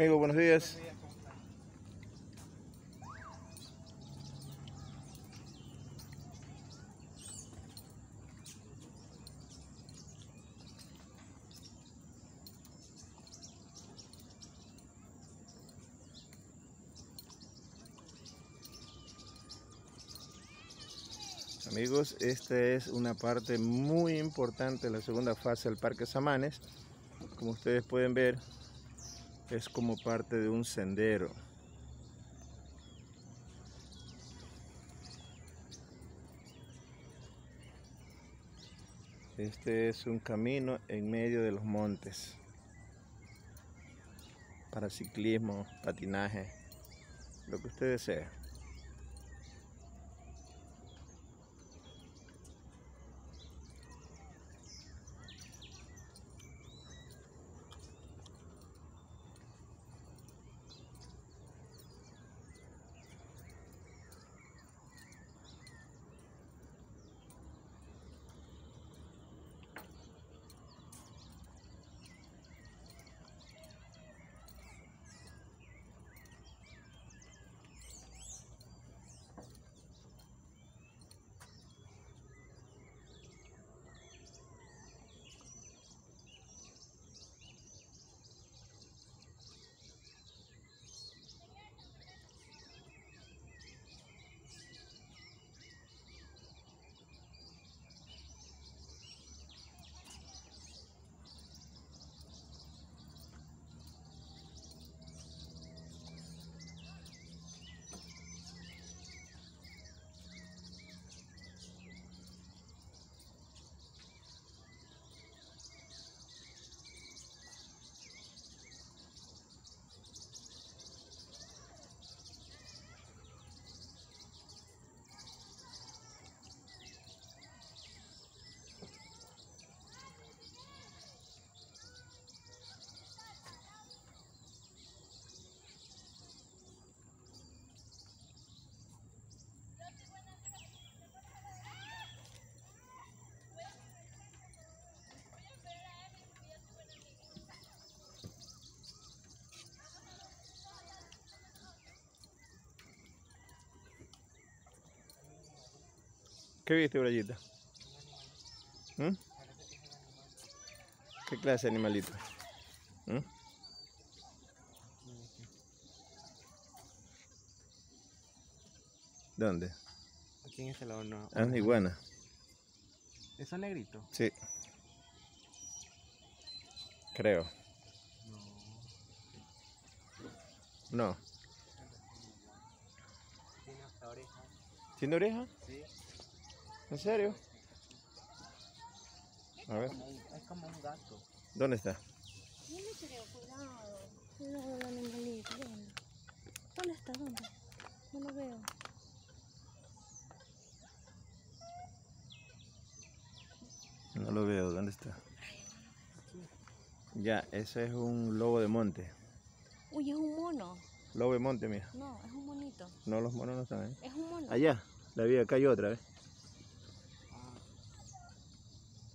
Amigo, buenos días. Amigos, esta es una parte muy importante de la segunda fase del Parque Samanes. Como ustedes pueden ver, es como parte de un sendero. Este es un camino en medio de los montes para ciclismo, patinaje, lo que usted desee. ¿Qué viste, Brayita? ¿Mm? ¿Qué clase de animalito? ¿Mm? ¿Dónde? Aquí en este lado no. Ah, una iguana. ¿Eso es negrito? Sí. Creo. No. No. Tiene hasta oreja. ¿Tiene oreja? Sí. ¿En serio? A ver, es como un gato. ¿dónde está? No le creo, cuidado. Cuidado el animalito, ¿dónde? ¿Dónde está? ¿Dónde? No lo veo. No lo veo, ¿dónde está? Ya, ese es un lobo de monte. Uy, es un mono. Lobo de monte, mira. No, es un monito. No, los monos no están ahí. Es un mono. Allá, la vi, acá hay otra, ¿ves?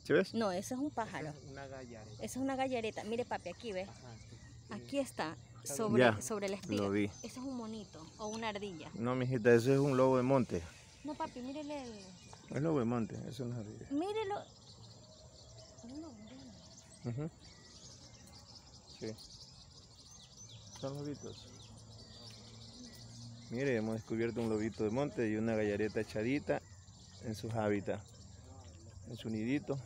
¿Sí ves? No, ese es un pájaro. Es una gallareta. Esa es una gallareta. Mire, papi, aquí ve. Ajá, sí. Aquí está, sobre, Ya, sobre la espiga. lo vi. Ese es un monito o una ardilla. No, mijita, ese es un lobo de monte. No, papi, mírele el... Es lobo de monte, eso no es ardilla. Mírelo. No. Sí. Son lobitos. Mire, hemos descubierto un lobito de monte y una gallareta echadita en sus hábitats, en su nidito.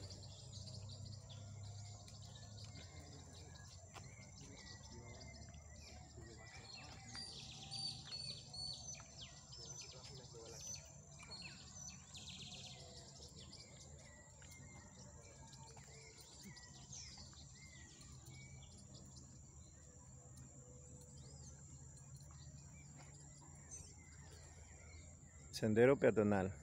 Sendero peatonal.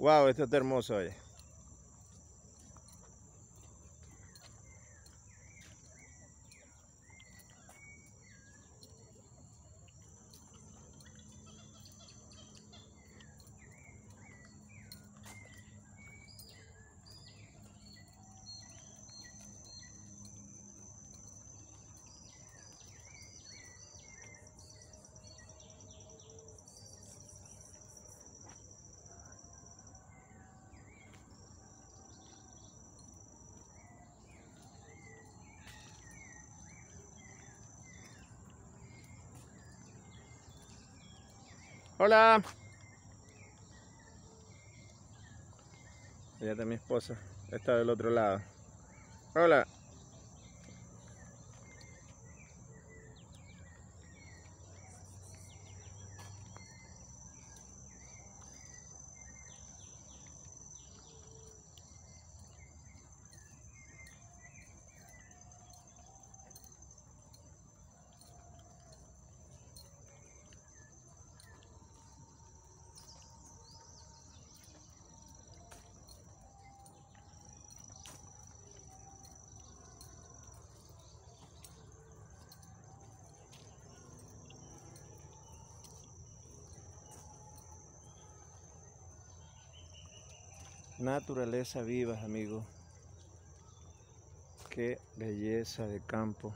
Wow, esto está hermoso, oye. Hola. Allá está mi esposa. Está del otro lado. Hola. Naturaleza viva, amigo. Qué belleza de campo.